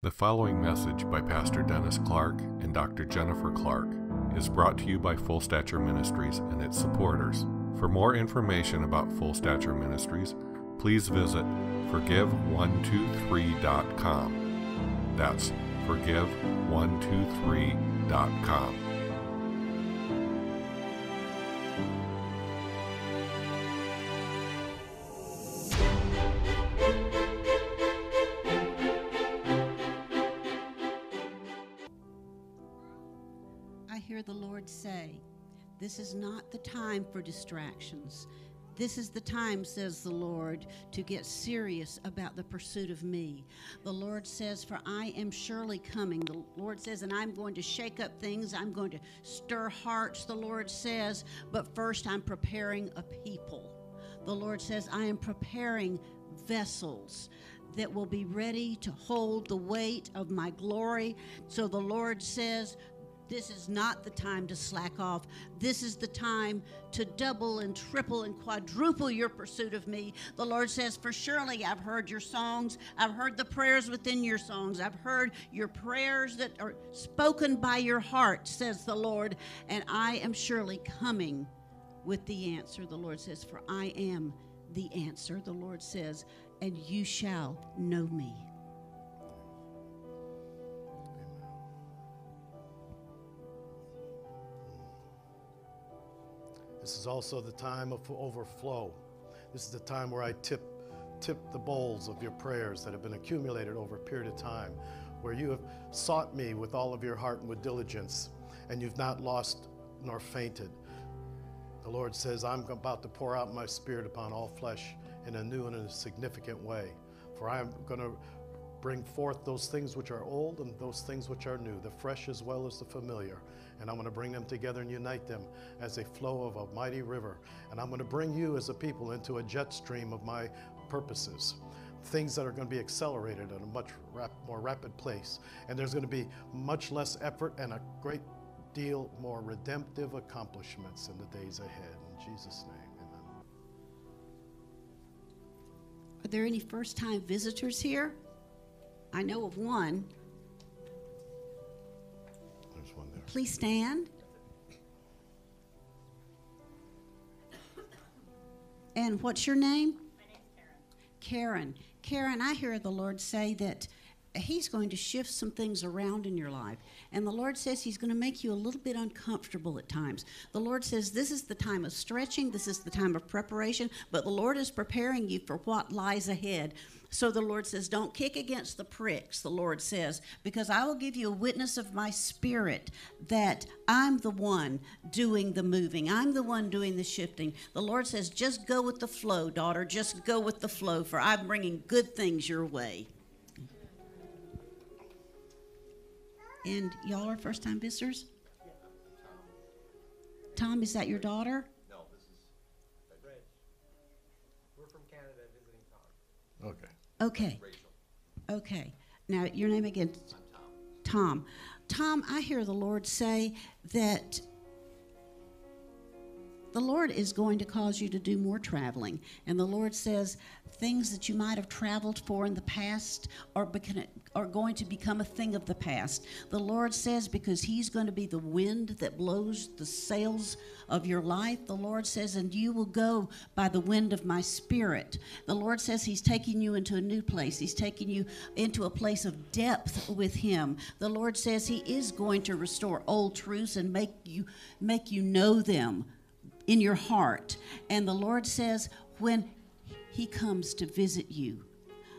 The following message by Pastor Dennis Clark and Dr. Jennifer Clark is brought to you by Full Stature Ministries and its supporters. For more information about Full Stature Ministries, please visit forgive123.com. That's forgive123.com. This is not the time for distractions. This is the time, says the Lord, to get serious about the pursuit of me. The Lord says, For I am surely coming. The Lord says, And I'm going to shake up things. I'm going to stir hearts, the Lord says. But first, I'm preparing a people. The Lord says, I am preparing vessels that will be ready to hold the weight of my glory. So the Lord says, this is not the time to slack off. This is the time to double and triple and quadruple your pursuit of me. The Lord says, For surely I've heard your songs. I've heard the prayers within your songs. I've heard your prayers that are spoken by your heart, says the Lord. And I am surely coming with the answer, the Lord says, For I am the answer, the Lord says, and you shall know me. This is also the time of overflow. This is the time where I tip, tip the bowls of your prayers that have been accumulated over a period of time, where you have sought me with all of your heart and with diligence, and you've not lost nor fainted. The Lord says, I'm about to pour out my spirit upon all flesh in a new and a significant way. For I am going to bring forth those things which are old and those things which are new, the fresh as well as the familiar. And I'm going to bring them together and unite them as a flow of a mighty river. And I'm going to bring you as a people into a jet stream of my purposes. Things that are going to be accelerated at a much rap- more rapid pace. And there's going to be much less effort and a great deal more redemptive accomplishments in the days ahead. In Jesus' name, amen. Are there any first time visitors here? I know of one. There's one there. Please stand. And what's your name? My name's Karen. Karen. Karen, I hear the Lord say that He's going to shift some things around in your life. And the Lord says He's going to make you a little bit uncomfortable at times. The Lord says this is the time of stretching, this is the time of preparation, but the Lord is preparing you for what lies ahead. So the Lord says, Don't kick against the pricks, the Lord says, because I will give you a witness of my spirit that I'm the one doing the moving. I'm the one doing the shifting. The Lord says, Just go with the flow, daughter. Just go with the flow, for I'm bringing good things your way. And y'all are first time visitors? Tom, is that your daughter? No, this is Reg. We're from Canada visiting Tom. Okay. Okay. Now, your name again? I'm Tom. Tom. Tom, I hear the Lord say that the Lord is going to cause you to do more traveling. And the Lord says things that you might have traveled for in the past are, are going to become a thing of the past. The Lord says because He's going to be the wind that blows the sails of your life, the Lord says, and you will go by the wind of my spirit. The Lord says He's taking you into a new place, He's taking you into a place of depth with Him. The Lord says He is going to restore old truths and make you make you know them in your heart. And the Lord says, when He comes to visit you,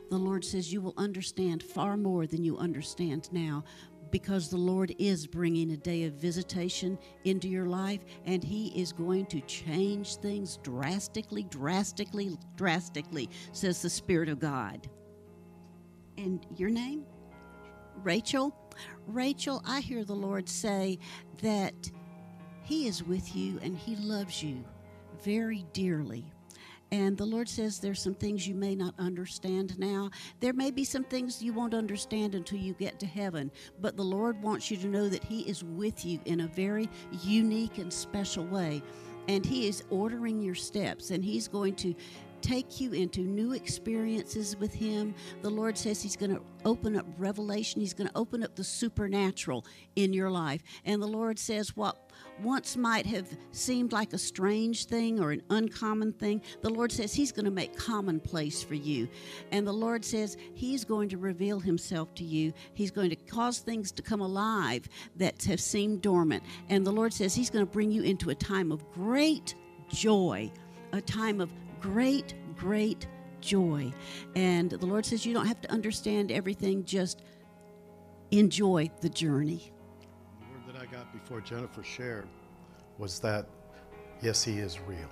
the Lord says you will understand far more than you understand now because the Lord is bringing a day of visitation into your life and He is going to change things drastically, drastically, drastically, says the Spirit of God. And your name? Rachel? Rachel, I hear the Lord say that He is with you and He loves you very dearly. And the Lord says there's some things you may not understand now. There may be some things you won't understand until you get to heaven. But the Lord wants you to know that He is with you in a very unique and special way. And He is ordering your steps, and He's going to take you into new experiences with Him. The Lord says He's going to open up revelation, He's going to open up the supernatural in your life. And the Lord says, What once might have seemed like a strange thing or an uncommon thing, the Lord says He's going to make commonplace for you. And the Lord says He's going to reveal Himself to you. He's going to cause things to come alive that have seemed dormant. And the Lord says He's going to bring you into a time of great joy, a time of great, great joy. And the Lord says you don't have to understand everything, just enjoy the journey. Before Jennifer shared was that, yes, He is real.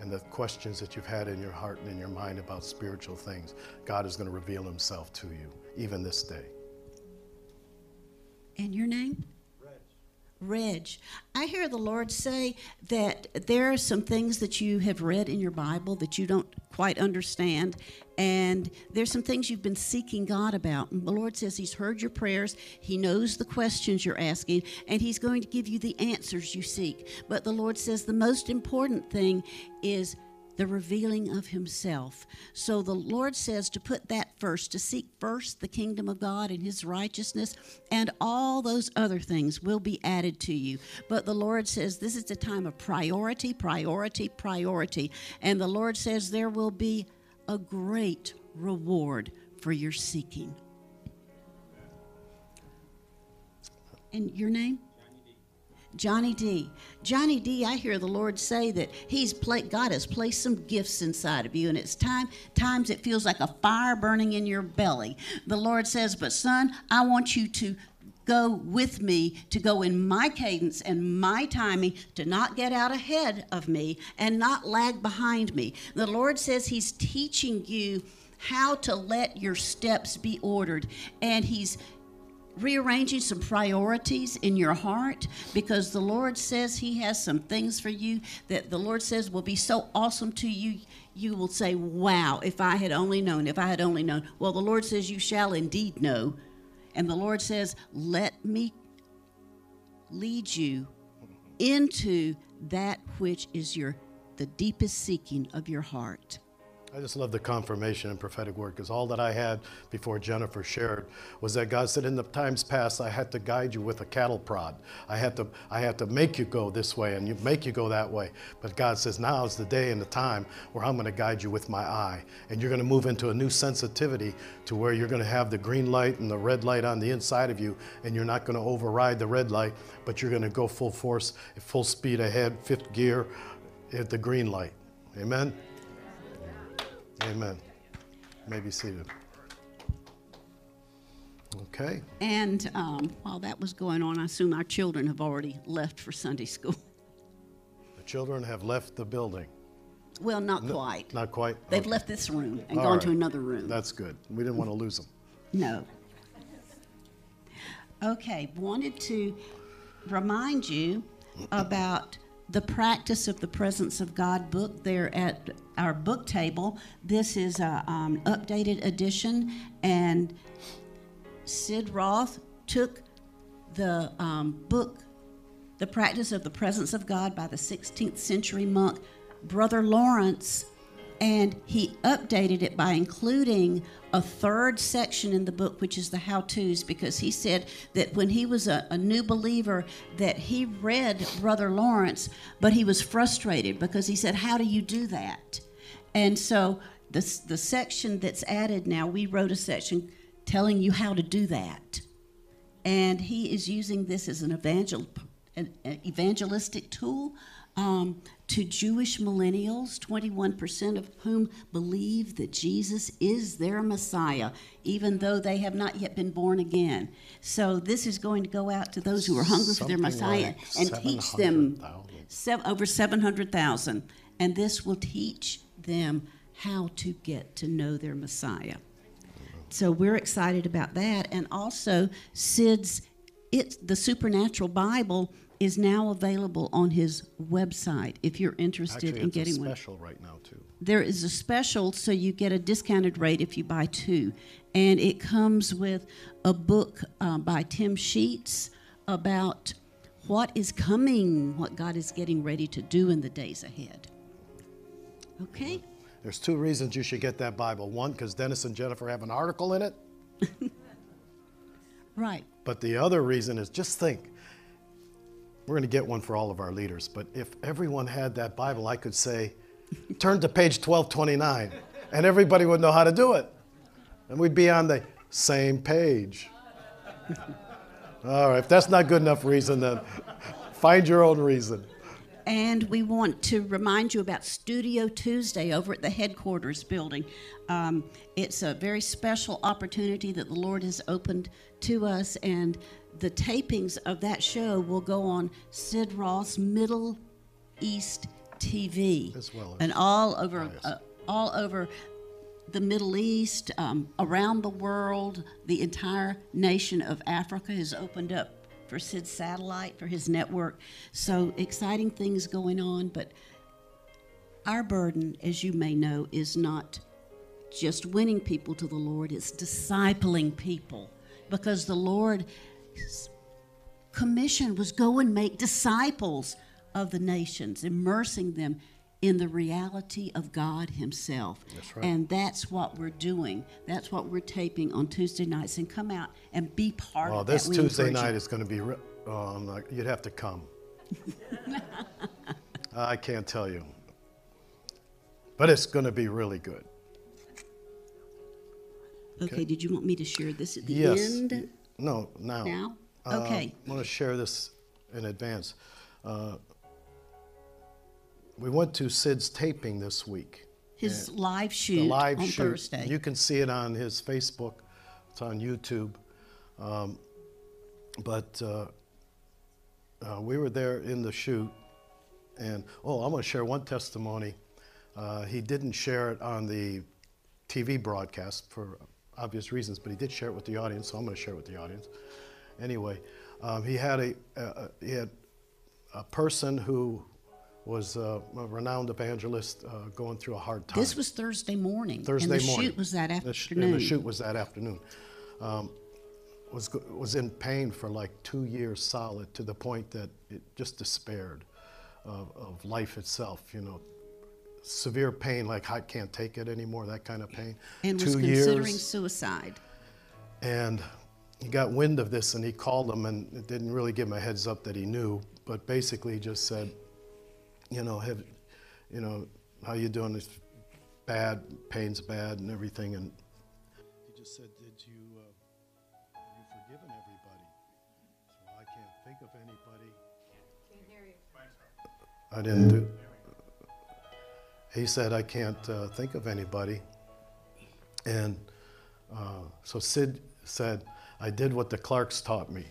And the questions that you've had in your heart and in your mind about spiritual things, God is going to reveal Himself to you, even this day. And your name? Reg. I hear the Lord say that there are some things that you have read in your Bible that you don't quite understand, and there's some things you've been seeking God about. And the Lord says He's heard your prayers, He knows the questions you're asking, and He's going to give you the answers you seek. But the Lord says the most important thing is the revealing of himself. So the Lord says to put that first, to seek first the kingdom of God and his righteousness, and all those other things will be added to you. But the Lord says this is a time of priority, priority, priority. And the Lord says there will be a great reward for your seeking. And your name? Johnny D. Johnny D, I hear the Lord say that He's pla- God has placed some gifts inside of you, and it's time times it feels like a fire burning in your belly. The Lord says, But son, I want you to go with me, to go in my cadence and my timing, to not get out ahead of me and not lag behind me. The Lord says He's teaching you how to let your steps be ordered, and He's rearranging some priorities in your heart because the Lord says He has some things for you that the Lord says will be so awesome to you. You will say, Wow, if I had only known, if I had only known. Well, the Lord says, You shall indeed know. And the Lord says, Let me lead you into that which is your the deepest seeking of your heart. I just love the confirmation and prophetic word because all that I had before Jennifer shared was that God said, in the times past, I had to guide you with a cattle prod. I had to, I had to make you go this way and you make you go that way. But God says, now is the day and the time where I'm going to guide you with my eye, and you're going to move into a new sensitivity to where you're going to have the green light and the red light on the inside of you, and you're not going to override the red light, but you're going to go full force, full speed ahead, fifth gear, at the green light. Amen. Amen. You may be seated. Okay. And um, while that was going on, I assume our children have already left for Sunday school. The children have left the building. Well, not quite. Not quite? They've Okay. left this room and All gone to another room. That's good. We didn't want to lose them. No. Okay, wanted to remind you about the Practice of the Presence of God book there at our book table. This is a um, updated edition, and Sid Roth took the um, book, The Practice of the Presence of God by the 16th century monk, Brother Lawrence, and he updated it by including a third section in the book which is the how-to's because he said that when he was a, a new believer that he read brother lawrence but he was frustrated because he said how do you do that? And so the, the section that's added now we wrote a section telling you how to do that. And he is using this as an evangel an, an evangelistic tool um, to Jewish millennials, 21% of whom believe that Jesus is their Messiah, even though they have not yet been born again. So this is going to go out to those who are hungry for their Messiah like and teach them 700,000. sev- over 700,000. And this will teach them how to get to know their Messiah. So we're excited about that. And also, Sid's it's the Supernatural Bible is now available on his website if you're interested Actually, in getting one. special right now, too. There is a special, so you get a discounted rate if you buy two. And it comes with a book uh, by Tim Sheets about what is coming, what God is getting ready to do in the days ahead. Okay? There's two reasons you should get that Bible. One, because Dennis and Jennifer have an article in it. Right. But the other reason is just think we're going to get one for all of our leaders. But if everyone had that Bible, I could say, turn to page 1229, and everybody would know how to do it. And we'd be on the same page. all right, if that's not good enough reason, then find your own reason. And we want to remind you about Studio Tuesday over at the headquarters building. Um, it's a very special opportunity that the Lord has opened to us, and the tapings of that show will go on Sid Roth Middle East TV, As well as and all over, uh, all over the Middle East, um, around the world, the entire nation of Africa has opened up for Sid's satellite, for his network. So exciting things going on, but our burden, as you may know, is not just winning people to the Lord, it's discipling people. Because the Commission was go and make disciples of the nations, immersing them in the reality of God Himself. That's right. And that's what we're doing. That's what we're taping on Tuesday nights. And come out and be part Well, of that. this Tuesday night is going to be, oh, not, you'd have to come. I can't tell you. But it's going to be really good. Okay, did you want me to share this at the Yes. end? No, now. Now? Uh, Okay. I want to share this in advance. Uh, we went to Sid's taping this week. His live The shoot live on shoot. Thursday. You can see it on his Facebook. It's on YouTube. Um, but uh, uh, we were there in the shoot, and oh, I'm going to share one testimony. Uh, he didn't share it on the TV broadcast for obvious reasons, but he did share it with the audience, so I'm going to share it with the audience. Anyway, um, he had a uh, he had a person who was uh, a renowned evangelist uh, going through a hard time. this was Thursday morning. Thursday and the morning. shoot was that The sh- afternoon. And the shoot was that afternoon. Um, was was in pain for like two years solid to the point that it just despaired of, of life itself. You know, severe pain, like I can't take it anymore. That kind of pain. and two was considering years, suicide. and he got wind of this, and he called him, and it didn't really give him a heads up that he knew, but basically he just said, you know, have, you know, how you doing? It's bad, pain's bad, and everything, and he just said, did you, uh, have you forgiven everybody? So I can't think of anybody. Can't hear you. I didn't do. He said, I can't uh, think of anybody. And uh, so Sid said, I did what the Clarks taught me.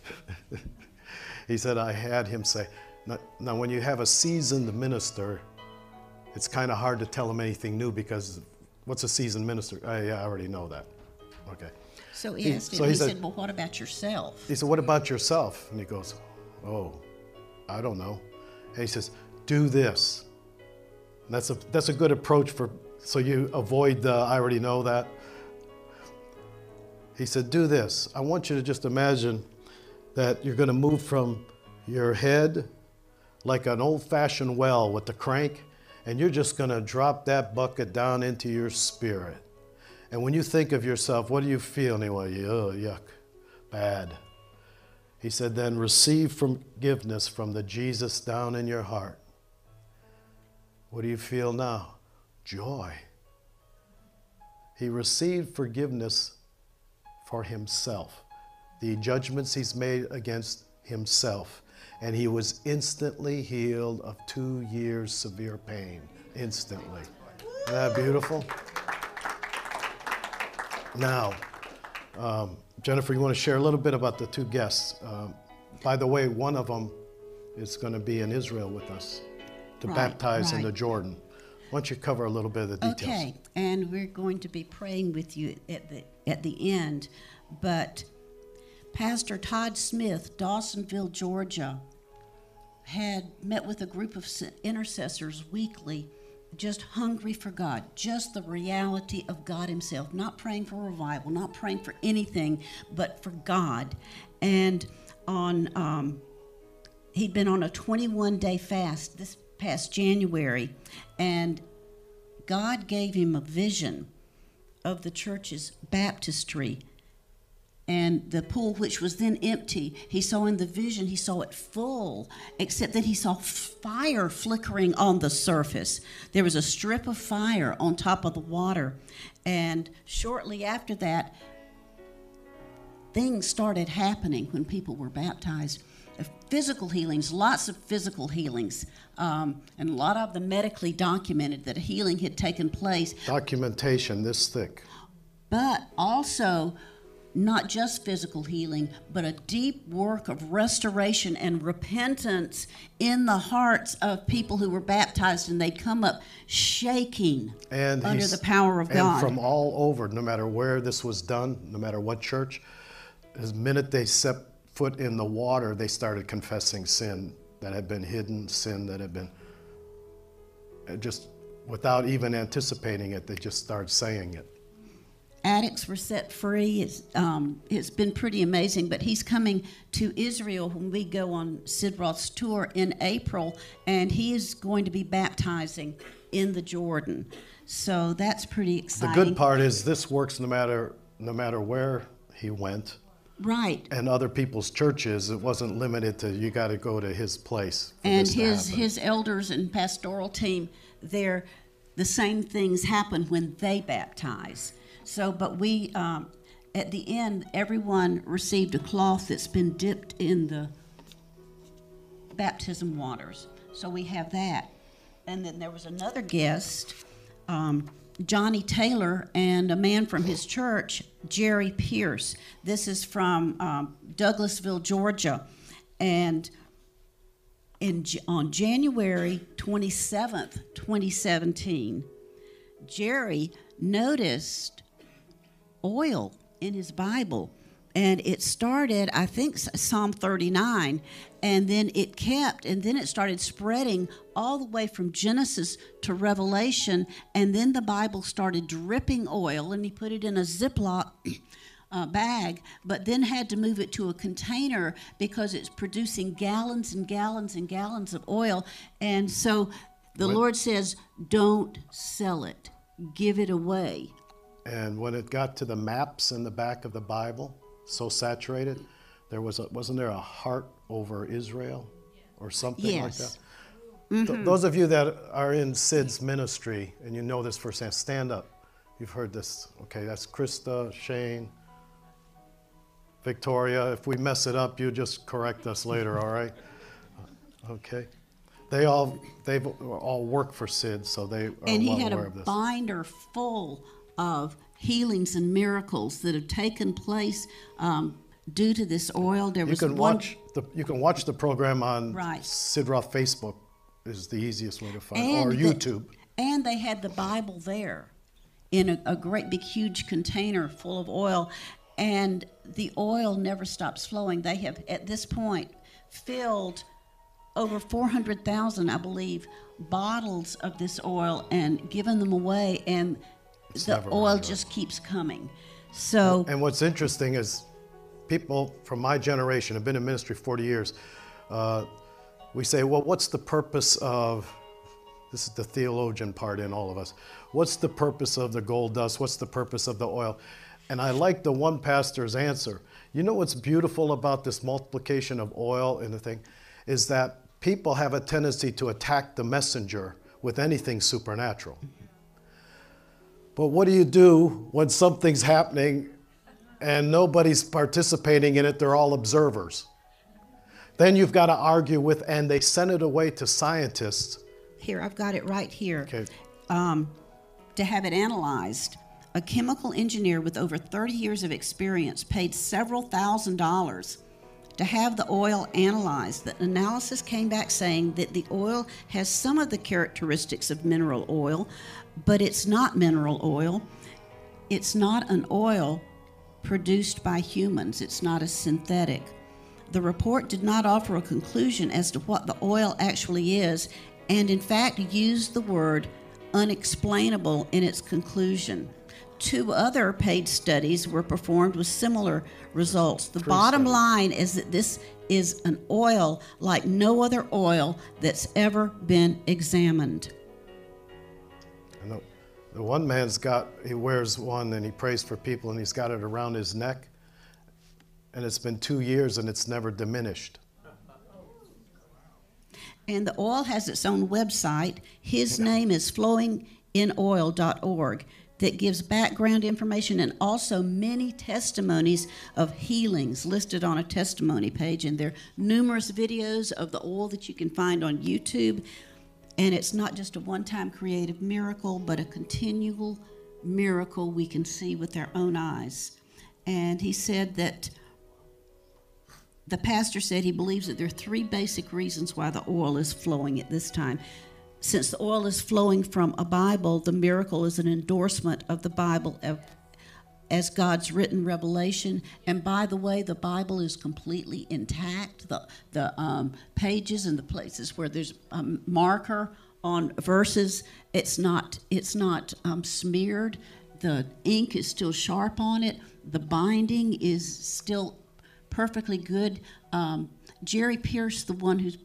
he said, I had him say, now, now when you have a seasoned minister, it's kind of hard to tell him anything new because what's a seasoned minister? Oh, yeah, I already know that. Okay. So he He- asked him, so he, he said, said- Well, what about yourself? He said, What about yourself? And he goes, Oh, I don't know. And he says, Do this. That's a, that's a good approach for so you avoid the I already know that. He said, Do this. I want you to just imagine that you're going to move from your head like an old fashioned well with the crank, and you're just going to drop that bucket down into your spirit. And when you think of yourself, what do you feel anyway? Oh, yuck, bad. He said, then receive forgiveness from the Jesus down in your heart. What do you feel now? Joy. He received forgiveness for himself, the judgments he's made against himself. And he was instantly healed of two years severe pain. Instantly. Isn't that beautiful? Now, um, Jennifer, you want to share a little bit about the two guests? Um, by the way, one of them is going to be in Israel with us to Right, baptize in the Jordan. Why don't you cover a little bit of the details? Okay, and we're going to be praying with you at the at the end, but Pastor Todd Smith, Dawsonville, Georgia, had met with a group of intercessors weekly, just hungry for God, just the reality of God Himself, not praying for revival, not praying for anything, but for God. And on, um, he'd been on a 21 day fast this past January, and God gave him a vision of the church's baptistry and the pool, which was then empty. He saw in the vision, he saw it full, except that he saw fire flickering on the surface. There was a strip of fire on top of the water. And shortly after that, things started happening when people were baptized. Physical healings, lots of physical healings, um, and a lot of them medically documented that a healing had taken place. Documentation this thick. But also, not just physical healing, but a deep work of restoration and repentance in the hearts of people who were baptized, and they'd come up shaking and under the power of and God. from all over, no matter where this was done, no matter what church, the minute they set foot in the water, they started confessing sin that had been hidden, sin that had been uh, just without even anticipating it, they just started saying it. addicts were set free. It's, um, it's been pretty amazing. But he's coming to Israel when we go on Sid Roth's tour in April, and he is going to be baptizing in the Jordan. So that's pretty exciting. The good part is this works no matter no matter where he went right? and other people's churches. It wasn't limited to you got to go to his place. And his his elders and pastoral team, there, the same things happen when they baptize. So, but we. Um, at the end, everyone received a cloth that's been dipped in the baptism waters. So we have that. And then there was another guest, um, Johnny Taylor, and a man from his church, Jerry Pierce. This is from um, Douglasville, Georgia. And in, on January 27th, 2017, Jerry noticed oil in his Bible. And it started, I think, Psalm 39, and then it kept, and then it started spreading all the way from Genesis to Revelation. And then the Bible started dripping oil, and he put it in a Ziploc uh, bag, but then had to move it to a container because it's producing gallons and gallons and gallons of oil. And so the What- Lord says, don't sell it, give it away. And when it got to the maps in the back of the Bible, so saturated, there was a, wasn't there a heart over Israel or something like Yes. that? Th- mm-hmm. those of you that are in Sid's ministry and you know this firsthand, stand up. You've heard this. Okay, that's Krista, Shane, Victoria. If we mess it up, you just correct us later, all right? Uh, okay. They all they've all worked for Sid, so they are and he well had aware a of this. binder full of healings and miracles that have taken place um, due to this oil. There You was can one, watch the you can watch the program on Right. Sid Roth Facebook is the easiest way to find or the- YouTube. and they had the Bible there in a, a great big huge container full of oil, and the oil never stops flowing. They have at this point filled over 400,000, I believe, bottles of this oil and given them away, and the never oil just keeps coming. So And what's interesting is people from my generation have been in ministry 40 years. Uh, we say, well, what's the purpose of this is the theologian part in all of us. What's the purpose of the gold dust? What's the purpose of the oil? And I like the one pastor's answer. You know what's beautiful about this multiplication of oil and the thing is that people have a tendency to attack the messenger with anything supernatural. But what do you do when something's happening and nobody's participating in it? They're all observers. Then you've got to argue with, and they send it away to scientists. here, I've got it right here. Okay. um, to have it analyzed. A chemical engineer with over 30 years of experience paid several thousand dollars to have the oil analyzed. The analysis came back saying that the oil has some of the characteristics of mineral oil, but it's not mineral oil. It's not an oil produced by humans, it's not a synthetic. The report did not offer a conclusion as to what the oil actually is, and in fact used the word unexplainable in its conclusion. Two other paid studies were performed with similar results. The bottom studies. line is that this is an oil like no other oil that's ever been examined. One man's got, he wears one and he prays for people and he's got it around his neck. And it's been two years and it's never diminished. And the oil has its own website. His name is flowinginoil.org that gives background information and also many testimonies of healings listed on a testimony page. And there are numerous videos of the oil that you can find on YouTube. And it's not just a one time creative miracle, but a continual miracle we can see with our own eyes. And he said that the pastor said he believes that there are three basic reasons why the oil is flowing at this time. Since the oil is flowing from a Bible, the miracle is an endorsement of the Bible as God's written revelation. And by the way, the Bible is completely intact. The, the um, pages and the places where there's a marker on verses, it's not, it's not um, smeared. The ink is still sharp on it. The binding is still perfectly good. Um, Jerry Pierce, the one who's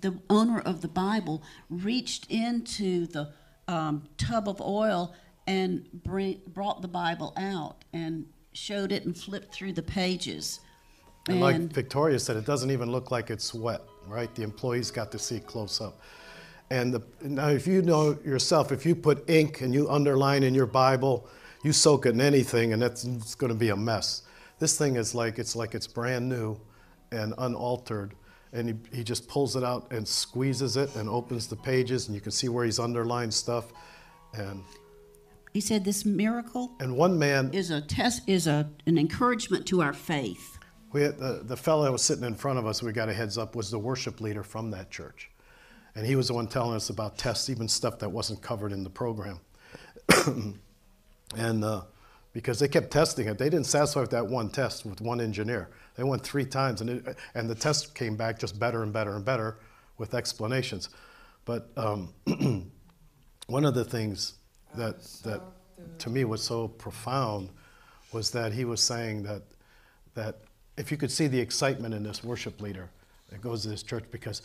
the owner of the Bible, reached into the um, tub of oil and bring, brought the Bible out and showed it and flipped through the pages. And, like Victoria said, it doesn't even look like it's wet, right? The employees got to see it close up. And the, now, if you know yourself, if you put ink and you underline in your Bible, you soak it in anything, and it's, it's going to be a mess. This thing is like it's like it's brand new and unaltered. And he, he just pulls it out and squeezes it and opens the pages, and you can see where he's underlined stuff. And he said this miracle and one man is a test is a an encouragement to our faith. We had, the, the fellow that was sitting in front of us, we got a heads up, was the worship leader from that church. And he was the one telling us about tests, even stuff that wasn't covered in the program. and uh, because they kept testing it. They didn't satisfy with that one test with one engineer. They went three times, and, it, and the test came back just better and better and better with explanations. But um, one of the things that, that to me was so profound was that he was saying that, that if you could see the excitement in this worship leader that goes to this church, because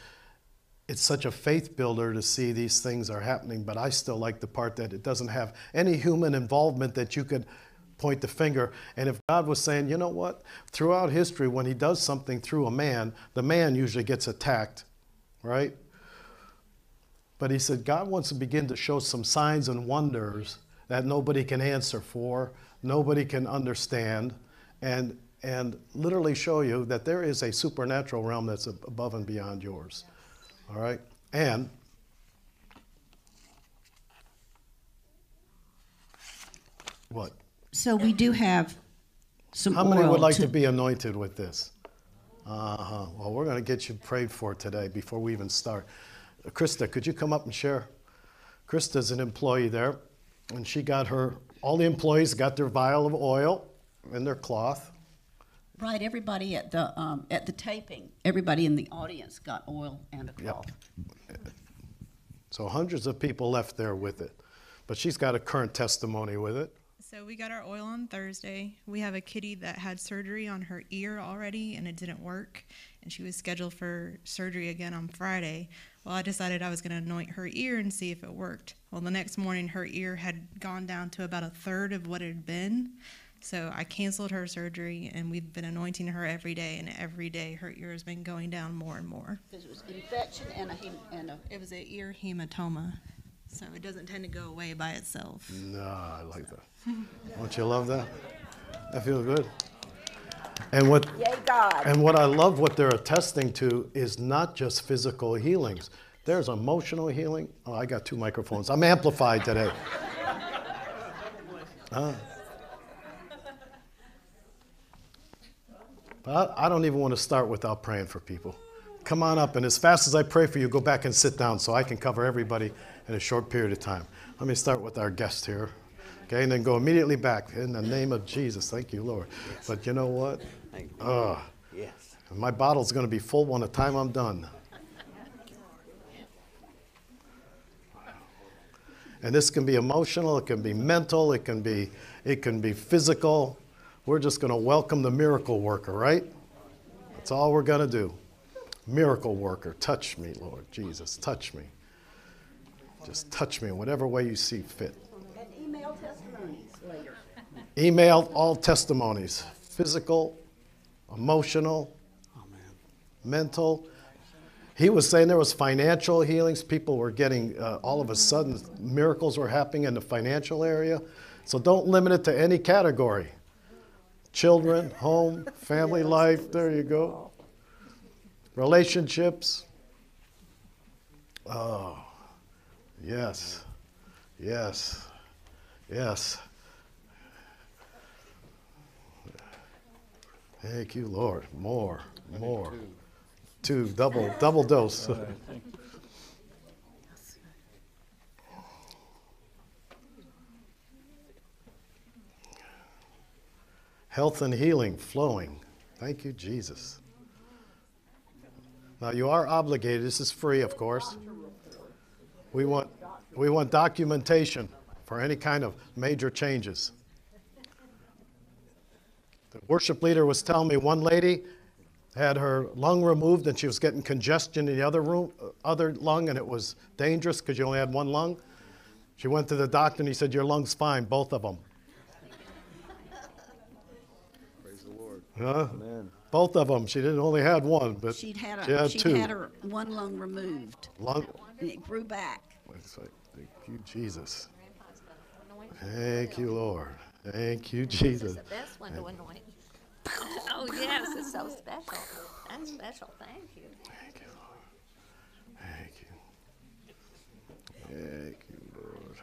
it's such a faith builder to see these things are happening, but I still like the part that it doesn't have any human involvement that you could point the finger. And if God was saying, you know what, throughout history, when He does something through a man, the man usually gets attacked, right? But He said, God wants to begin to show some signs and wonders that nobody can answer for, nobody can understand, and, and literally show you that there is a supernatural realm that's above and beyond yours. All right? And what? So we do have some How many would like to, be anointed with this? Uh huh. Well, we're going to get you prayed for today before we even start. Krista, could you come up and share? Krista's an employee there, and she got her, all the employees got their vial of oil and their cloth. Right, everybody at the um, at the taping, everybody in the audience got oil and a cloth. So hundreds of people left there with it. But she's got a current testimony with it. So we got our oil on Thursday. We have a kitty that had surgery on her ear already and it didn't work. And she was scheduled for surgery again on Friday. Well, I decided I was going to anoint her ear and see if it worked. Well, the next morning, her ear had gone down to about a third of what it had been. So I canceled her surgery and we've been anointing her every day. And every day, her ear has been going down more and more. Because it was infection and a, hem- and a It was an ear hematoma. So it doesn't tend to go away by itself. No, I like that. Don't you love that? That feels good. And what, and what I love what they're attesting to is not just physical healings. There's emotional healing. Oh, I got two microphones. I'm amplified today. Huh? But I, I don't even want to start without praying for people. Come on up, and as fast as I pray for you, go back and sit down so I can cover everybody in a short period of time. Let me start with our guest here. Okay, and then go immediately back in the name of Jesus. Thank you, Lord. Yes. But you know what? Thank you. Uh, yes. My bottle's going to be full by the time I'm done. And this can be emotional, it can be mental, it can be, it can be physical. We're just going to welcome the miracle worker, right? That's all we're going to do. Miracle worker, touch me, Lord Jesus, touch me. Just touch me in whatever way you see fit. emailed all testimonies physical, emotional, mental. He was saying there was financial healings. People were getting, uh, all of a sudden, miracles were happening in the financial area. So don't limit it to any category. Children, home, family life, there you go. Relationships. Oh, yes, yes, yes. Thank you, Lord. More, more. Two, double, double dose. Health and healing flowing. Thank you, Jesus. Now you are obligated. This is free, of course. We want we want documentation for any kind of major changes. The worship leader was telling me one lady had her lung removed and she was getting congestion in the other room, uh, other lung, and it was dangerous because you only had one lung. She went to the doctor and he said, "Your lung's fine, both of them." Praise the Lord. Huh? Amen. Both of them. She didn't only had one, but She'd had, she had she'd two. had her one lung removed, lung. And it grew back. It's like, Thank you, Jesus. Thank you, Lord. Thank you, This Jesus. is the best one to anoint. Oh, yes, it's so special. That's special, thank you. Thank you, Lord. Thank you. Thank you, Lord.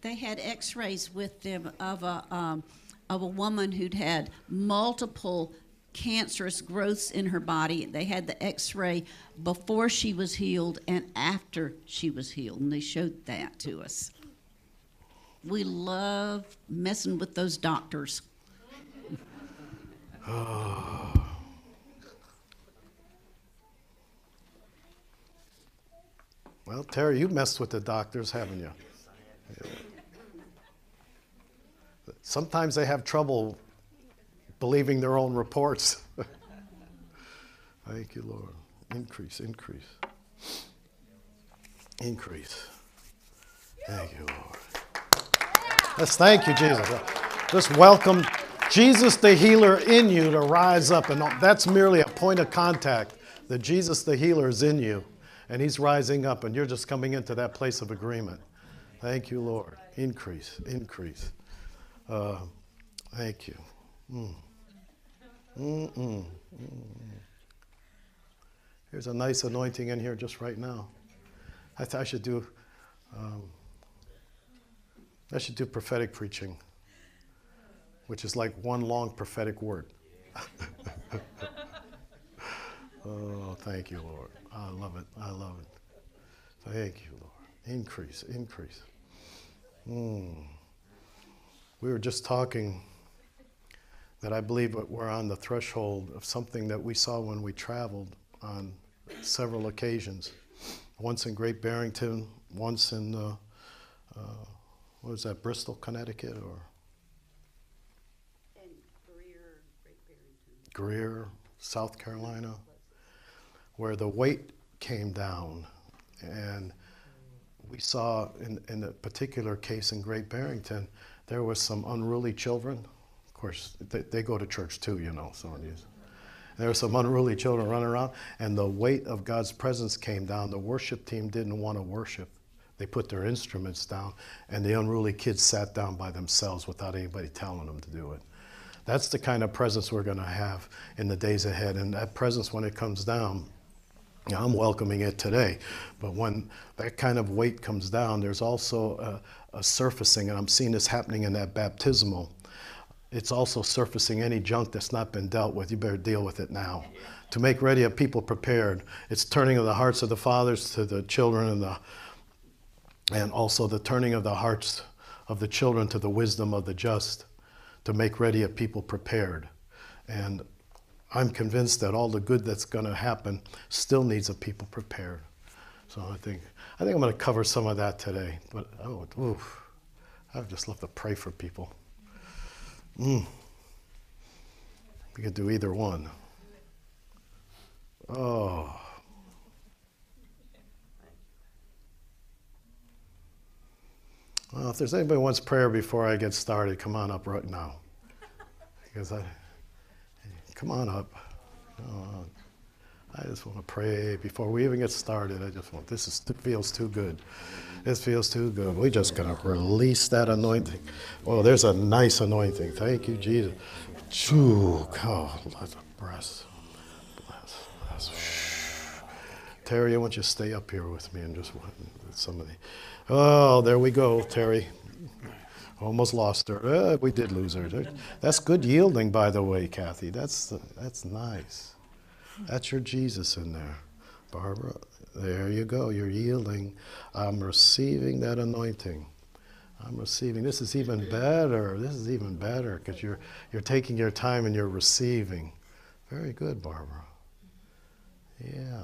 They had X-rays with them of a um, of a woman who'd had multiple cancerous growths in her body. They had the X-ray before she was healed and after she was healed, and they showed that to us. We love messing with those doctors. Well, Terry, you messed with the doctors, haven't you? Sometimes they have trouble believing their own reports. Thank you, Lord. Increase, increase. Increase. Thank you, Lord. Let's thank you, Jesus. Just welcome Jesus the healer in you to rise up. And that's merely a point of contact that Jesus the healer is in you and he's rising up and you're just coming into that place of agreement. Thank you, Lord. Increase, increase. Uh, thank you. Mm. Mm-mm. Mm. Here's a nice anointing in here just right now. I, th- I should do. Um, I should do prophetic preaching, which is like one long prophetic word. oh, thank you, Lord. I love it. I love it. Thank you, Lord. Increase, increase. Mm. We were just talking that I believe we're on the threshold of something that we saw when we traveled on several occasions. Once in Great Barrington, once in, uh, uh, what was that, Bristol, Connecticut, or Greer, South Carolina, where the weight came down. And we saw in, in a particular case in Great Barrington, there was some unruly children. Of course, they, they go to church too, you know, some of these. There were some unruly children running around, and the weight of God's presence came down. The worship team didn't want to worship. They put their instruments down, and the unruly kids sat down by themselves without anybody telling them to do it. That's the kind of presence we're going to have in the days ahead. And that presence, when it comes down, I'm welcoming it today. But when that kind of weight comes down, there's also a, a surfacing, and I'm seeing this happening in that baptismal it's also surfacing any junk that's not been dealt with. You better deal with it now. To make ready a people prepared. It's turning of the hearts of the fathers to the children and the and also the turning of the hearts of the children to the wisdom of the just to make ready a people prepared. And I'm convinced that all the good that's going to happen still needs a people prepared. So I think I think I'm going to cover some of that today. But oh, oof, I'd just love to pray for people. Mm. We could do either one. Oh. Well, if there's anybody wants prayer before I get started, come on up right now. Because I, come on up. I just want to pray before we even get started. I just want this is feels too good. This feels too good. We're just gonna release that anointing. Oh, there's a nice anointing. Thank you, Jesus. Choo, God, let the breath. Bless, bless. Terry, I want you to stay up here with me and just want somebody. Oh, there we go, Terry. Almost lost her. Uh, we did lose her. That's good yielding, by the way, Kathy. That's that's nice. That's your Jesus in there. Barbara, there you go. You're yielding. I'm receiving that anointing. I'm receiving. This is even better. This is even better because you're, you're taking your time and you're receiving. Very good, Barbara. Yeah.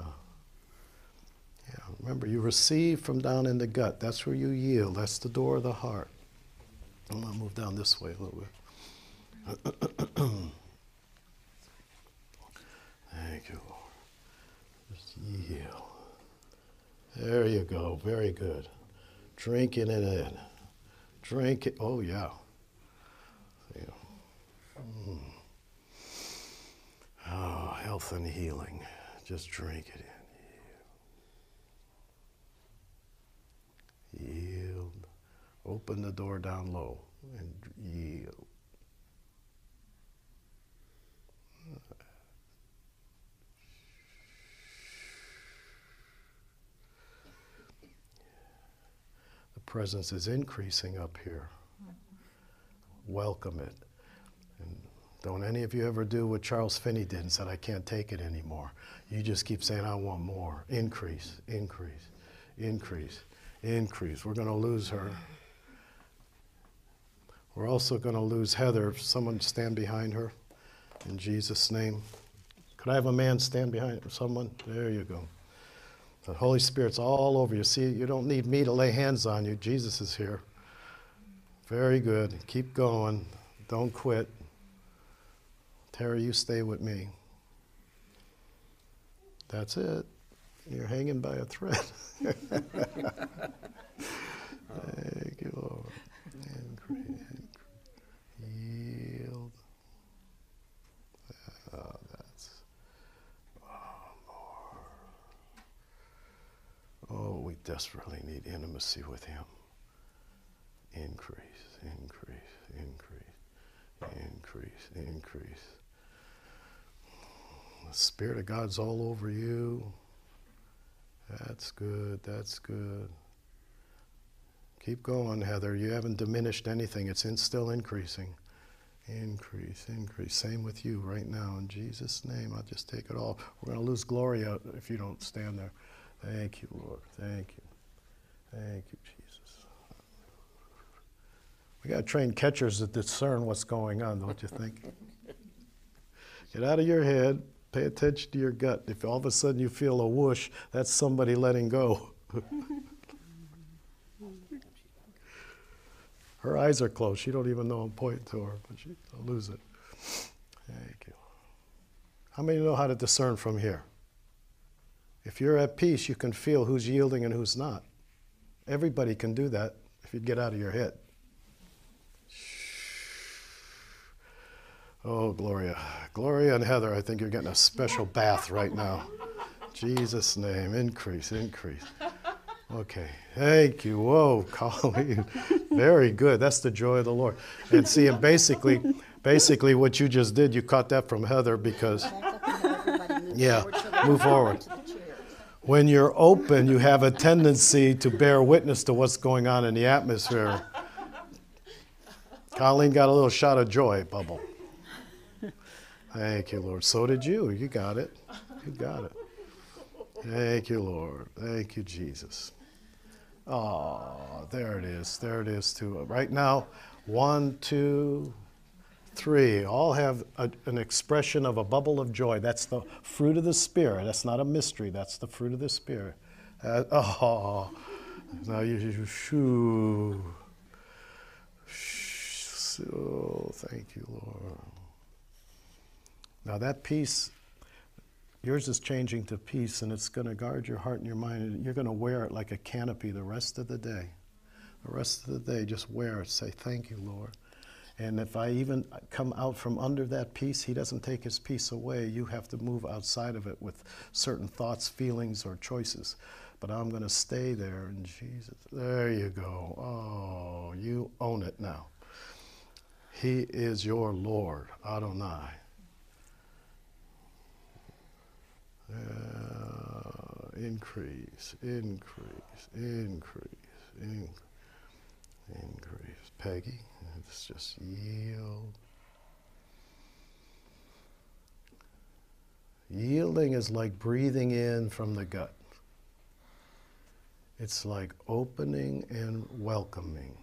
Yeah. Remember, you receive from down in the gut. That's where you yield. That's the door of the heart. I'm going to move down this way a little bit. Thank you, Lord. Just yield. There you go. Very good. Drinking it in. Drink it. Oh, yeah. yeah. Mm. Oh, health and healing. Just drink it in. Yield. Open the door down low and yield. Presence is increasing up here. Welcome it. And don't any of you ever do what Charles Finney did and said, I can't take it anymore. You just keep saying, I want more. Increase, increase, increase, increase. We're going to lose her. We're also going to lose Heather. Someone stand behind her in Jesus' name. Could I have a man stand behind someone? There you go. The Holy Spirit's all over you. See, you don't need me to lay hands on you. Jesus is here. Very good. Keep going. Don't quit. Terry, you stay with me. That's it. You're hanging by a thread. Thank you, Lord. Yield. Oh, that's. Oh, we desperately need intimacy with Him. Increase, increase, increase, increase, increase. The Spirit of God's all over you. That's good, that's good. Keep going, Heather. You haven't diminished anything, it's in, still increasing. Increase, increase. Same with you right now. In Jesus' name, I'll just take it all. We're going to lose Gloria if you don't stand there. Thank you, Lord. Thank you. Thank you, Jesus. We got to train catchers to discern what's going on, don't you think? Get out of your head. Pay attention to your gut. If all of a sudden you feel a whoosh, that's somebody letting go. her eyes are closed. She don't even know I'm pointing to her, but she'll lose it. Thank you. How many know how to discern from here? If you're at peace, you can feel who's yielding and who's not. Everybody can do that if you get out of your head. Oh, Gloria. Gloria and Heather, I think you're getting a special bath right now. Jesus' name, increase, increase. Okay, thank you. Whoa, Colleen. Very good. That's the joy of the Lord. And see, and basically, basically what you just did, you caught that from Heather because, yeah, move forward when you're open, you have a tendency to bear witness to what's going on in the atmosphere. Colleen got a little shot of joy bubble. Thank you, Lord. So did you. You got it. You got it. Thank you, Lord. Thank you, Jesus. Oh, there it is. There it is, too. Right now, one, two, three all have a, an expression of a bubble of joy. That's the fruit of the Spirit. That's not a mystery. That's the fruit of the Spirit. Uh, oh, now you, you shoo. Oh, thank you, Lord. Now that peace, yours is changing to peace, and it's going to guard your heart and your mind. And you're going to wear it like a canopy the rest of the day. The rest of the day, just wear it. Say, Thank you, Lord. And if I even come out from under that peace, He doesn't take His peace away. You have to move outside of it with certain thoughts, feelings, or choices. But I'm going to stay there And Jesus. There you go. Oh, you own it now. He is your Lord, Adonai. Uh, increase, increase, increase, in, increase. Peggy, let's just yield. Yielding is like breathing in from the gut. It's like opening and welcoming.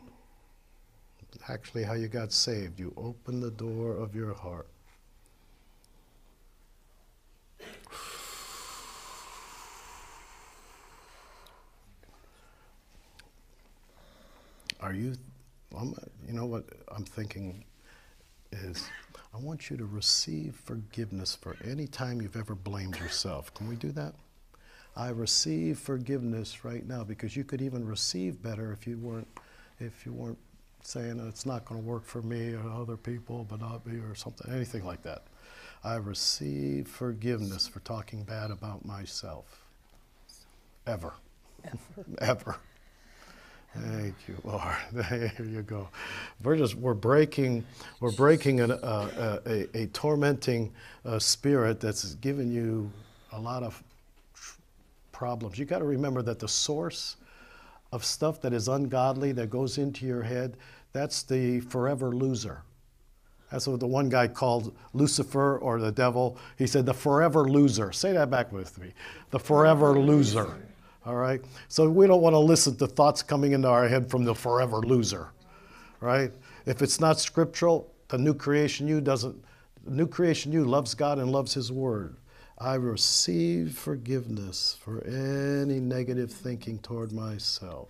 Actually, how you got saved. You open the door of your heart. Are you, I'm, you know what I'm thinking is, I want you to receive forgiveness for any time you've ever blamed yourself. Can we do that? I receive forgiveness right now because you could even receive better if you weren't, if you weren't saying it's not going to work for me or other people, but not me or something, anything like that. I receive forgiveness for talking bad about myself. Ever. Ever. Thank you, Lord. There you go. We're just we're breaking we're breaking an, uh, a, a, tormenting uh, spirit that's given you a lot of problems. You got to remember that the source of stuff that is ungodly that goes into your head, that's the forever loser. That's what the one guy called Lucifer or the devil. He said, the forever loser. Say that back with me. The forever loser. All right? So we don't want to listen to thoughts coming into our head from the forever loser. Right? If it's not scriptural, the new creation you doesn't, the new creation you loves God and loves His Word. I receive forgiveness for any negative thinking toward myself.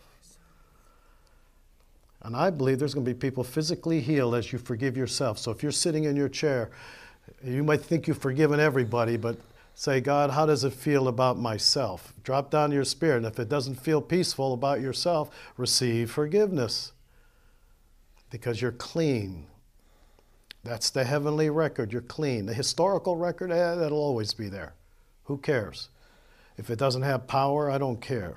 And I believe there's going to be people physically healed as you forgive yourself. So if you're sitting in your chair, you might think you've forgiven everybody, but say, God, how does it feel about myself? Drop down your spirit. And if it doesn't feel peaceful about yourself, receive forgiveness because you're clean. That's the heavenly record. You're clean. The historical record, eh, that'll always be there. Who cares? If it doesn't have power, I don't care.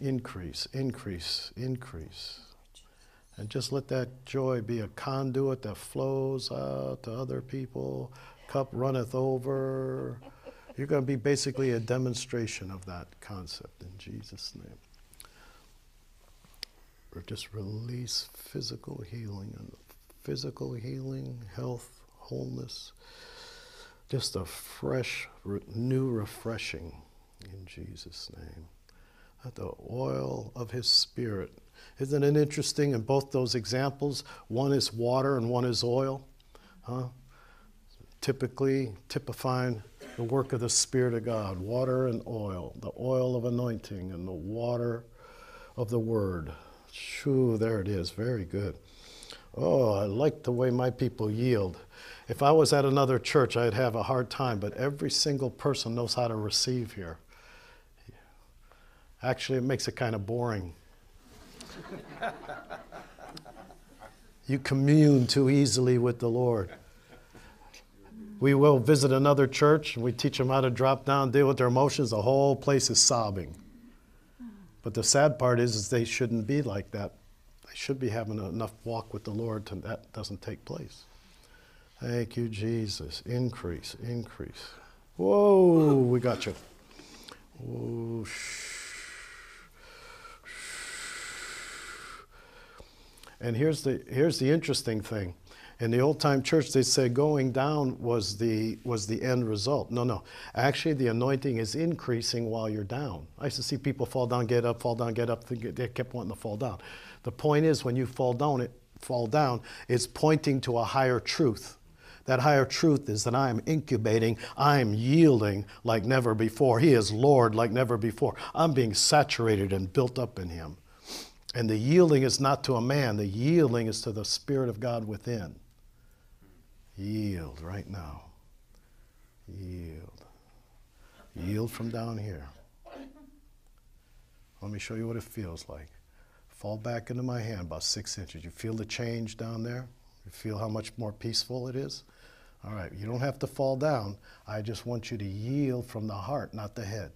Increase, increase, increase. And just let that joy be a conduit that flows out to other people. Cup runneth over. You're going to be basically a demonstration of that concept in Jesus' name. Or just release physical healing and physical healing, health, wholeness. Just a fresh, new refreshing in Jesus' name. Let the oil of His Spirit. Isn't it interesting in both those examples? One is water and one is oil. Huh? Typically, typifying the work of the Spirit of God water and oil, the oil of anointing and the water of the Word. Shoo, there it is. Very good. Oh, I like the way my people yield. If I was at another church, I'd have a hard time, but every single person knows how to receive here. Actually, it makes it kind of boring. you commune too easily with the Lord. We will visit another church and we teach them how to drop down, deal with their emotions. The whole place is sobbing. But the sad part is, is they shouldn't be like that. They should be having enough walk with the Lord to that doesn't take place. Thank you, Jesus. Increase, increase. Whoa, we got you. And here's the, here's the interesting thing. In the old time church, they say going down was the, was the end result. No, no. Actually, the anointing is increasing while you're down. I used to see people fall down, get up, fall down, get up. They kept wanting to fall down. The point is, when you fall down, it fall down, it's pointing to a higher truth. That higher truth is that I am incubating, I am yielding like never before. He is Lord like never before. I'm being saturated and built up in Him. And the yielding is not to a man, the yielding is to the Spirit of God within. Yield right now. Yield. Yield from down here. Let me show you what it feels like. Fall back into my hand about six inches. You feel the change down there? You feel how much more peaceful it is? All right, you don't have to fall down. I just want you to yield from the heart, not the head.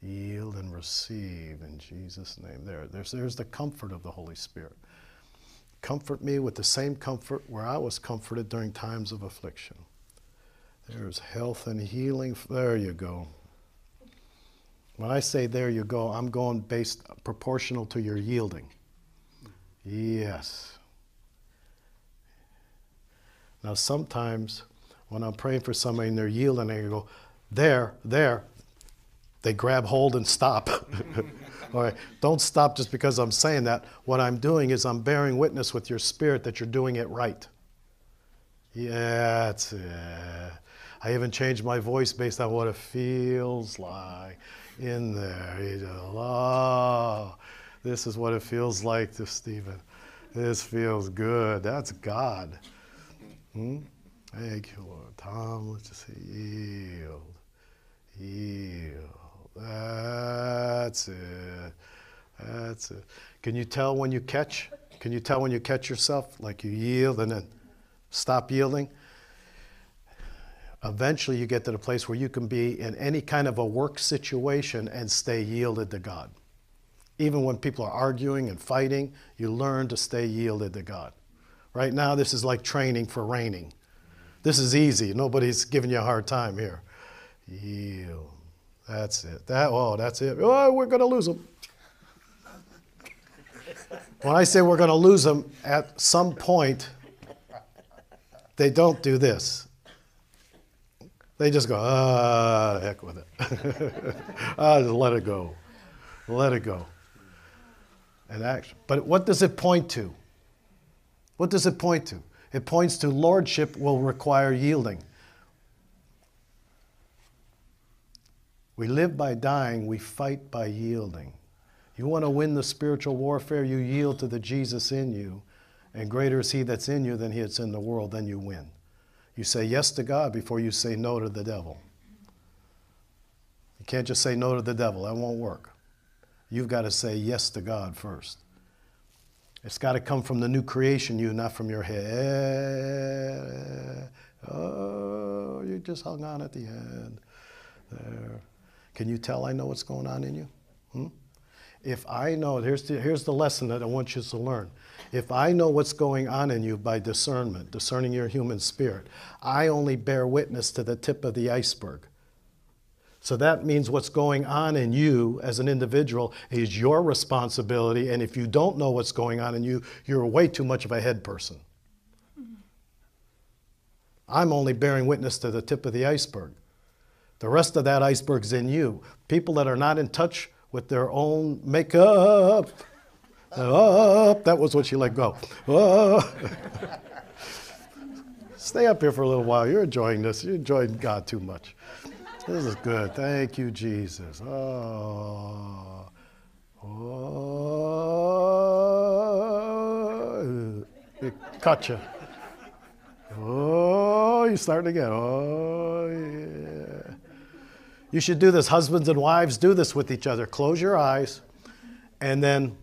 Yield and receive in Jesus' name. There, there's, there's the comfort of the Holy Spirit. Comfort me with the same comfort where I was comforted during times of affliction. There's health and healing. There you go. When I say there you go, I'm going based proportional to your yielding. Yes. Now, sometimes when I'm praying for somebody and they're yielding, I go, there, there. They grab hold and stop. All right, don't stop just because I'm saying that. What I'm doing is I'm bearing witness with your spirit that you're doing it right. Yeah, it. I even changed my voice based on what it feels like in there. You know, oh, this is what it feels like to Stephen. This feels good. That's God. Hmm? Thank you, Lord. Tom, let's just say yield. Yield. That's it. That's it. Can you tell when you catch? Can you tell when you catch yourself? Like you yield and then stop yielding? Eventually, you get to the place where you can be in any kind of a work situation and stay yielded to God. Even when people are arguing and fighting, you learn to stay yielded to God. Right now, this is like training for reigning. This is easy. Nobody's giving you a hard time here. Yield. That's it. That oh, that's it. Oh, we're going to lose them. When I say we're going to lose them, at some point, they don't do this. They just go, ah, heck with it. ah, just let it go. Let it go. And action. But what does it point to? What does it point to? It points to lordship will require yielding. We live by dying, we fight by yielding. You want to win the spiritual warfare, you yield to the Jesus in you, and greater is He that's in you than He that's in the world, then you win. You say yes to God before you say no to the devil. You can't just say no to the devil, that won't work. You've got to say yes to God first. It's got to come from the new creation you, not from your head. Oh, you just hung on at the end. There. Can you tell I know what's going on in you? Hmm? If I know, here's the, here's the lesson that I want you to learn. If I know what's going on in you by discernment, discerning your human spirit, I only bear witness to the tip of the iceberg. So that means what's going on in you as an individual is your responsibility. And if you don't know what's going on in you, you're way too much of a head person. I'm only bearing witness to the tip of the iceberg. The rest of that iceberg's in you. People that are not in touch with their own makeup. Up, that was what she let go. Stay up here for a little while. You're enjoying this. You're enjoying God too much. This is good. Thank you, Jesus. Oh. Oh. It caught you. Oh, you're starting again. Oh, yeah. You should do this. Husbands and wives, do this with each other. Close your eyes, and then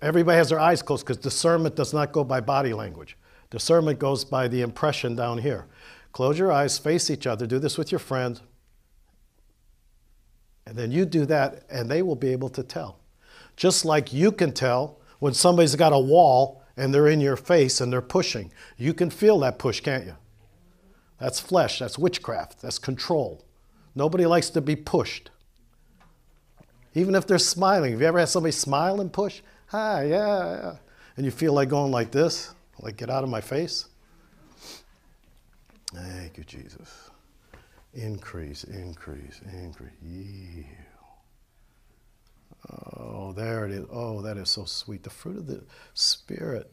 everybody has their eyes closed because discernment does not go by body language. Discernment goes by the impression down here. Close your eyes, face each other. Do this with your friend. And then you do that, and they will be able to tell. Just like you can tell when somebody's got a wall and they're in your face and they're pushing. You can feel that push, can't you? That's flesh, that's witchcraft, that's control. Nobody likes to be pushed. Even if they're smiling. Have you ever had somebody smile and push? Hi, yeah, yeah. And you feel like going like this, like get out of my face? Thank you, Jesus. Increase, increase, increase. Oh, there it is. Oh, that is so sweet. The fruit of the Spirit.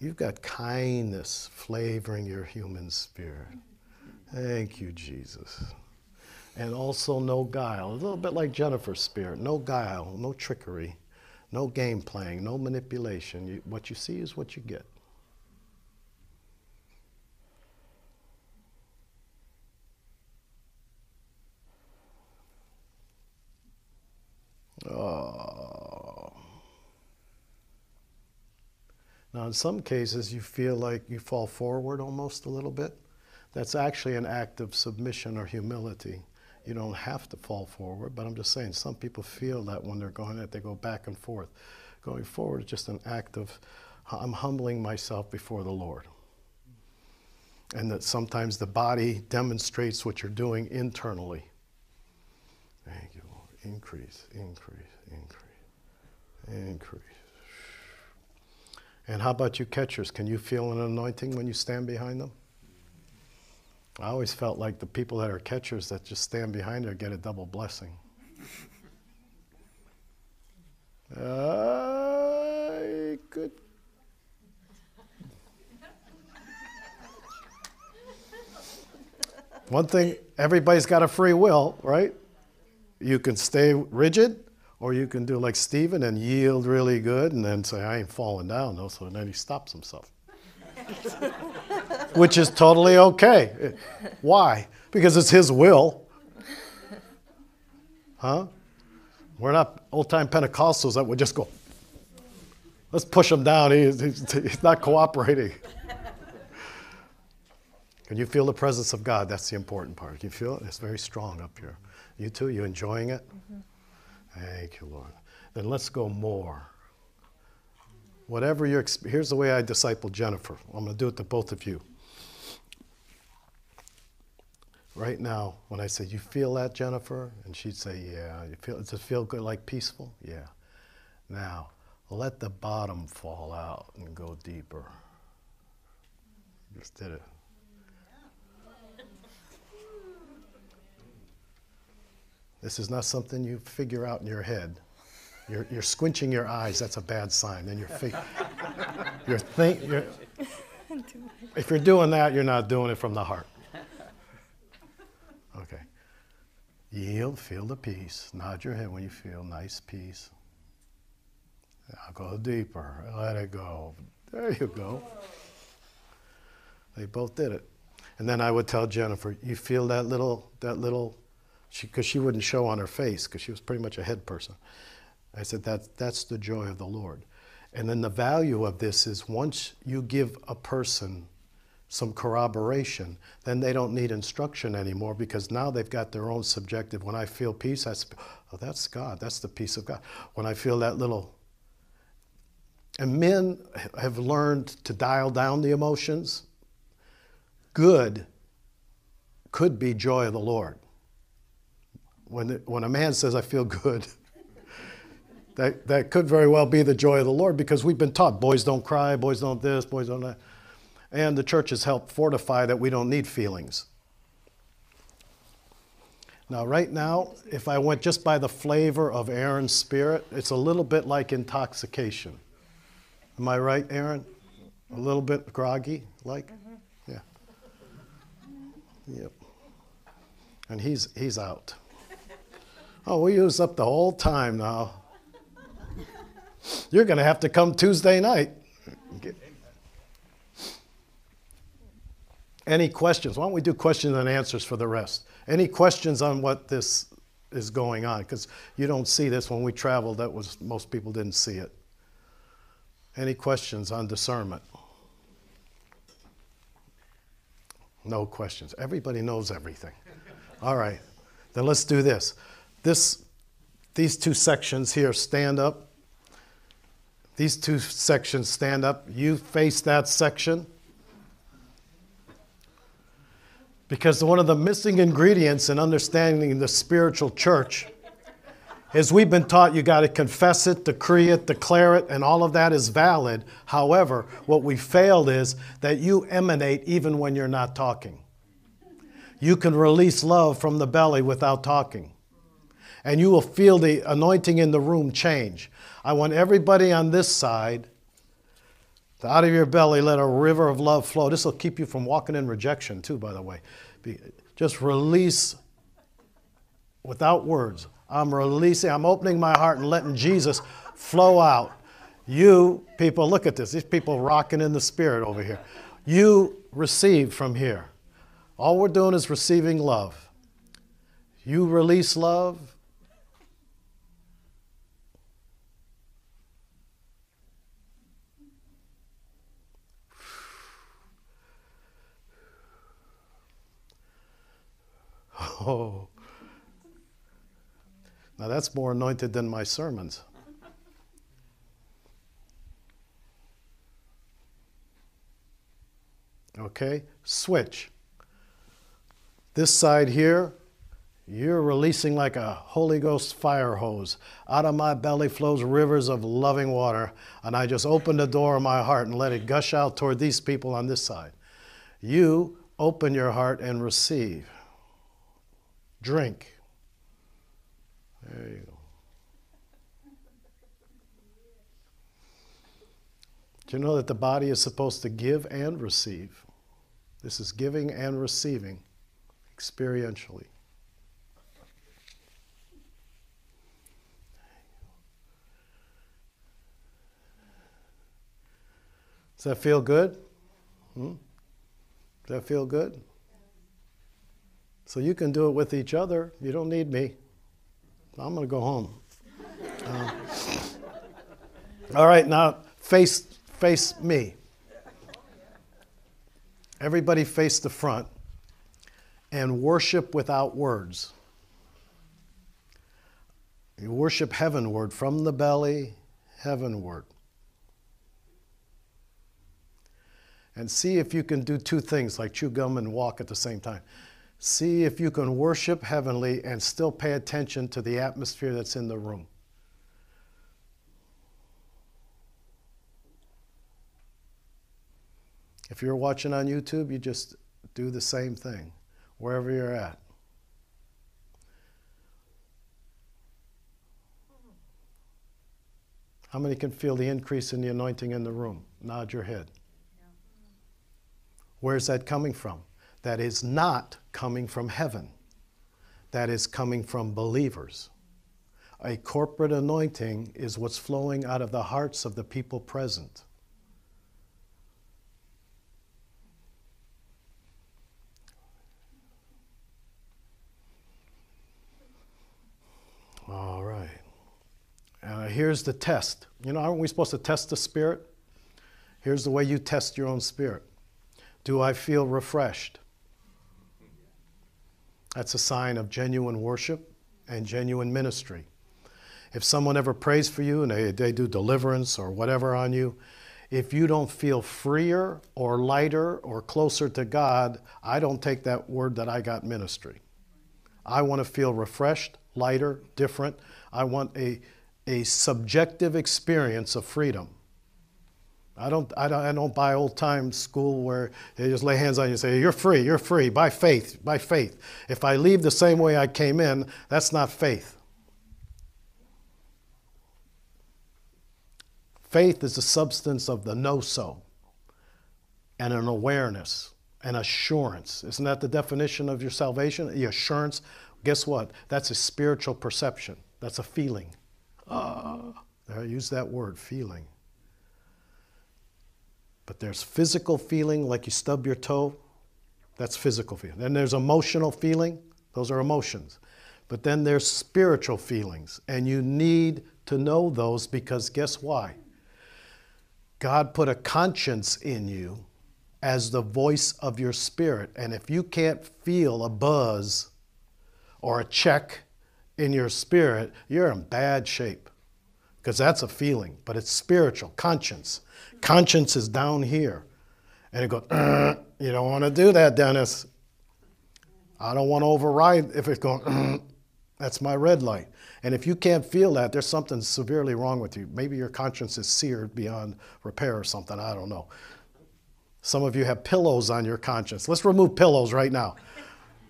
You've got kindness flavoring your human spirit. Thank you, Jesus. And also no guile, a little bit like Jennifer's spirit, no guile, no trickery, no game playing, no manipulation. You, what you see is what you get. Oh. Now, in some cases, you feel like you fall forward almost a little bit. That's actually an act of submission or humility. You don't have to fall forward, but I'm just saying some people feel that when they're going that they go back and forth. Going forward is just an act of I'm humbling myself before the Lord. And that sometimes the body demonstrates what you're doing internally. Thank you, Lord. Increase, increase, increase, increase. And how about you catchers? Can you feel an anointing when you stand behind them? I always felt like the people that are catchers that just stand behind there get a double blessing. I could. One thing, everybody's got a free will, right? You can stay rigid, or you can do like Stephen and yield really good and then say, I ain't falling down, though. So then he stops himself which is totally okay. Why? Because it's His will. Huh? We're not old time Pentecostals that would just go, let's push him down. He's, he's, he's not cooperating. Can you feel the presence of God? That's the important part. Can you feel it? It's very strong up here. You too? You enjoying it? Mm-hmm. Thank you, Lord. Then let's go more. Whatever your here's the way I disciple Jennifer. I'm going to do it to both of you right now, when I say, You feel that, Jennifer? And she'd say, Yeah. You feel, does it feel good, like peaceful? Yeah. Now, let the bottom fall out and go deeper. Just did it. This is not something you figure out in your head. You're, you're squinching your eyes, that's a bad sign. Then you're, fig- you're, think, you're if you're doing that, you're not doing it from the heart. Okay. Yield, feel the peace. Nod your head when you feel nice peace. I'll go deeper. Let it go. There you go. They both did it. And then I would tell Jennifer, you feel that little, that little, because she, she wouldn't show on her face because she was pretty much a head person. I said, that, that's the joy of the Lord. And then the value of this is once you give a person some corroboration, then they don't need instruction anymore because now they've got their own subjective. When I feel peace, that's, oh, that's God. That's the peace of God. When I feel that little. And men have learned to dial down the emotions. Good could be joy of the Lord. When, when a man says, I feel good, that, that could very well be the joy of the Lord because we've been taught boys don't cry, boys don't this, boys don't that. And the church has helped fortify that we don't need feelings. Now, right now, if I went just by the flavor of Aaron's spirit, it's a little bit like intoxication. Am I right, Aaron? A little bit groggy, like? Mm-hmm. Yeah. Yep. And he's, he's out. Oh, we used up the whole time now. You're going to have to come Tuesday night. Any questions? Why don't we do questions and answers for the rest? Any questions on what this is going on? Because you don't see this when we traveled. That was most people didn't see it. Any questions on discernment? No questions. Everybody knows everything. All right. Then let's do this. This these two sections here stand up. These two sections stand up. You face that section. Because one of the missing ingredients in understanding the spiritual church is we've been taught you got to confess it, decree it, declare it, and all of that is valid. However, what we failed is that you emanate even when you're not talking. You can release love from the belly without talking. And you will feel the anointing in the room change. I want everybody on this side out of your belly, let a river of love flow. This will keep you from walking in rejection, too, by the way. Be, just release without words. I'm releasing, I'm opening my heart and letting Jesus flow out. You people, look at this. These people rocking in the spirit over here. You receive from here. All we're doing is receiving love. You release love, Oh. Now that's more anointed than my sermons. Okay? Switch. This side here, you're releasing like a Holy Ghost fire hose. Out of my belly flows rivers of loving water, and I just open the door of my heart and let it gush out toward these people on this side. You open your heart and receive. Drink. There you go. Do you know that the body is supposed to give and receive? This is giving and receiving experientially. Does that feel good? Hmm? Does that feel good? So you can do it with each other. You don't need me. I'm going to go home. Uh, all right, now face face me. Everybody face the front and worship without words. You worship heavenward from the belly, heavenward. And see if you can do two things like chew gum and walk at the same time. See if you can worship heavenly and still pay attention to the atmosphere that's in the room. If you're watching on YouTube, you just do the same thing wherever you're at. How many can feel the increase in the anointing in the room? Nod your head. Where's that coming from? That is not coming from heaven. That is coming from believers. A corporate anointing is what's flowing out of the hearts of the people present. All right. Uh, here's the test. You know, aren't we supposed to test the spirit? Here's the way you test your own spirit. Do I feel refreshed? That's a sign of genuine worship and genuine ministry. If someone ever prays for you and they, they do deliverance or whatever on you, if you don't feel freer or lighter or closer to God, I don't take that word that I got ministry. I want to feel refreshed, lighter, different. I want a, a subjective experience of freedom. I don't, I don't, I don't buy old time school where they just lay hands on you and say, You're free, you're free, by faith, by faith. If I leave the same way I came in, that's not faith. Faith is the substance of the know so and an awareness, an assurance. Isn't that the definition of your salvation? The assurance. Guess what? That's a spiritual perception, that's a feeling. Uh, I use that word, feeling. But there's physical feeling, like you stub your toe, that's physical feeling. Then there's emotional feeling, those are emotions. But then there's spiritual feelings, and you need to know those because guess why? God put a conscience in you as the voice of your spirit. And if you can't feel a buzz or a check in your spirit, you're in bad shape because that's a feeling, but it's spiritual, conscience. Conscience is down here. And it goes, "Uh, you don't want to do that, Dennis. I don't want to override if it's going, "Uh," that's my red light. And if you can't feel that, there's something severely wrong with you. Maybe your conscience is seared beyond repair or something. I don't know. Some of you have pillows on your conscience. Let's remove pillows right now.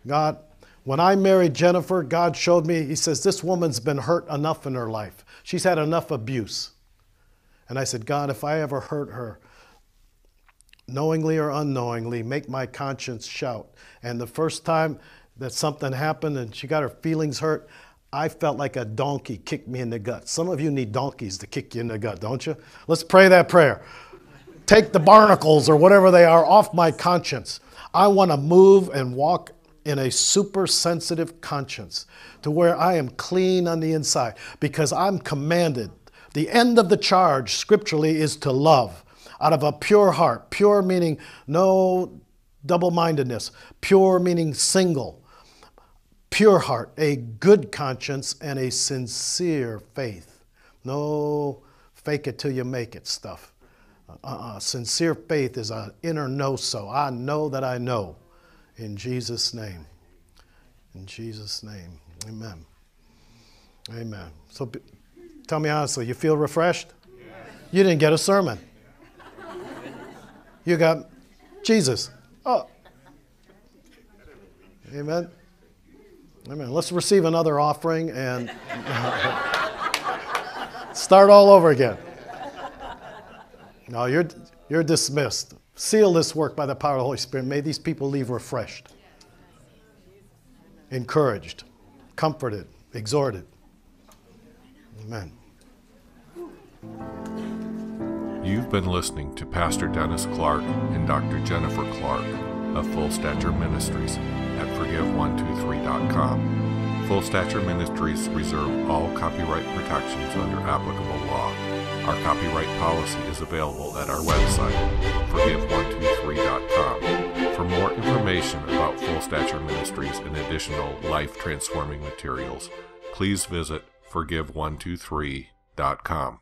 God, when I married Jennifer, God showed me, He says, this woman's been hurt enough in her life. She's had enough abuse. And I said, God, if I ever hurt her, knowingly or unknowingly, make my conscience shout. And the first time that something happened and she got her feelings hurt, I felt like a donkey kicked me in the gut. Some of you need donkeys to kick you in the gut, don't you? Let's pray that prayer. Take the barnacles or whatever they are off my conscience. I want to move and walk in a super sensitive conscience to where I am clean on the inside because I'm commanded. The end of the charge scripturally is to love out of a pure heart. Pure meaning no double mindedness, pure meaning single, pure heart, a good conscience, and a sincere faith. No fake it till you make it stuff. Uh, sincere faith is an inner know so. I know that I know. In Jesus' name. In Jesus' name. Amen. Amen. So tell me honestly, you feel refreshed? You didn't get a sermon. You got Jesus. Oh. Amen. Amen. Let's receive another offering and start all over again. No, you're, you're dismissed. Seal this work by the power of the Holy Spirit. May these people leave refreshed, encouraged, comforted, exhorted. Amen. You've been listening to Pastor Dennis Clark and Dr. Jennifer Clark of Full Stature Ministries at Forgive123.com. Full Stature Ministries reserve all copyright protections under applicable law. Our copyright policy is available at our website, Forgive123.com. For more information about Full Stature Ministries and additional life transforming materials, please visit Forgive123.com.